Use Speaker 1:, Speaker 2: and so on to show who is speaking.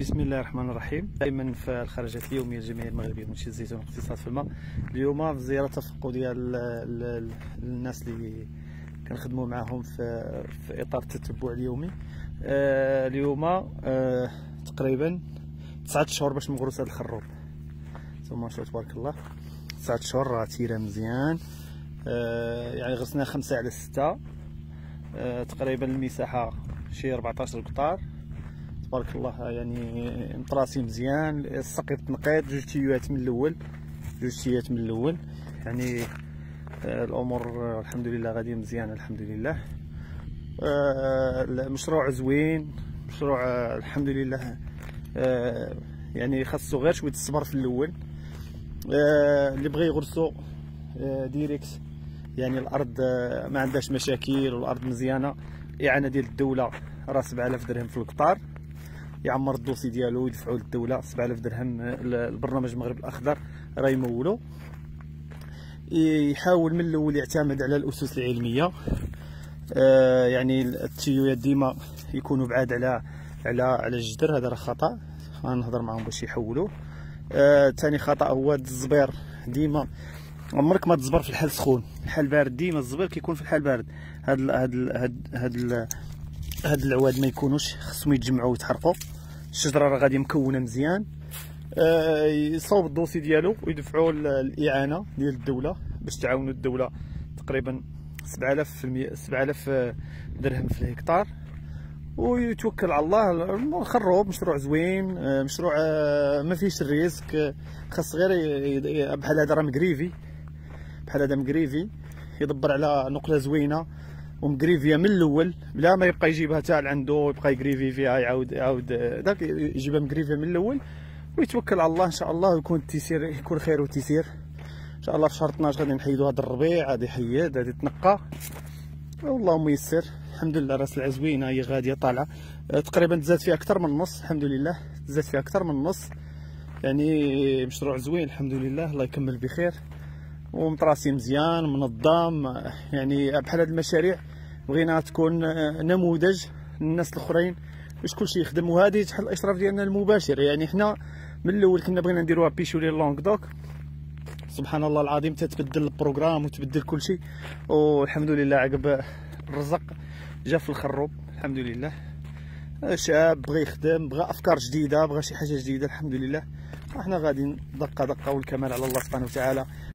Speaker 1: بسم الله الرحمن الرحيم دائما في الخرجات اليوميه للجمعيه المغربيه لمنشئ الزيتون والاقتصاد في الماء اليوم في زياره تفقديه للناس اللي كنخدموا معاهم في, في اطار التتبع اليومي اليوم تقريبا تسعة شهور باش مغروس هذا الخروب ثم شاء تبارك الله تسعة شهور راه تيره مزيان يعني غرسناه خمسة على ستة آه تقريبا المساحه شي 14 قطار تبارك الله يعني مطراسي مزيان. السقي تنقيط جوج تيوات من الأول جوج تيوات من الأول. يعني آه، الأمور آه، الحمد لله غاديه مزيان الحمد لله. آه، المشروع زوين مشروع الحمد لله يعني خاصو غير شوية الصبر في الأول. اللي بغى يغرسو ديريكت. يعني الأرض ما عندهاش مشاكل والأرض مزيانة. إعانة ديال الدولة راه 7000 درهم في القطار. يعمر الدوسي ديالو ويدفعوا للدولة 7000 درهم البرنامج المغرب الأخضر راه يمولو يحاول من الأول يعتمد على الأسس العلمية. آه يعني التيويات ديما يكونوا بعاد على على على الجدر هذا راه خطأ. غنهضر معاهم باش يحولوا. ثاني آه خطأ هو الزبير ديما. عمرك ما تزبر في الحال سخون. الحال بارد ديما الزبير كيكون في الحال بارد. هاد هاد هاد هاد هاد العواد ما يكونوش خصهم يتجمعوا ويتحرقوا. الشجرة راه غادي مكونة مزيان. آه يصاوب ال dossier ديالو ويدفعوا الإعانة ديال الدولة باش تعاونوا الدولة تقريبا 7000 في 7000 درهم في الهكتار. ويتوكل على الله خروب مشروع زوين آه، مشروع آه، ما فيهش ال risque. خاص غير بحال هذا راه مكريفي بحال هذا مكريفي يدبر على نقلة زوينة. ومكريفيا من الأول. بلا ما يبقى يجيبها حتى عنده يبقى يكريفي فيها يعاود يعاود داك يجيبها مكريفيا من الأول. ويتوكل على الله. إن شاء الله ويكون التيسير يكون خير وتيسير. إن شاء الله في شهر 12 غادي نحيدو هذا الربيع غادي يحيد غادي يتنقى. والله ميسر. الحمد لله راس العزوينه هي غادية طالعة. تقريبا تزاد فيها أكثر من النص. الحمد لله تزاد فيها أكثر من النص. يعني مشروع زوين الحمد لله. الله يكمل بخير. ومطراسي مزيان منظم. يعني بحال هاد المشاريع بغينا تكون نموذج للناس الاخرين باش كلشي يخدم. وهذه تحت الاشراف ديالنا المباشر. يعني حنا من الأول كنا بغينا نديروها بيشولي لونغ دوك. سبحان الله العظيم تتبدل البروغرام وتبدل كلشي. والحمد لله عقب الرزق جا في الخروب. الحمد لله. شاب بغى يخدم بغى أفكار جديدة بغى شي حاجة جديدة. الحمد لله. إحنا غادي دقة دقة والكمال على الله سبحانه وتعالى.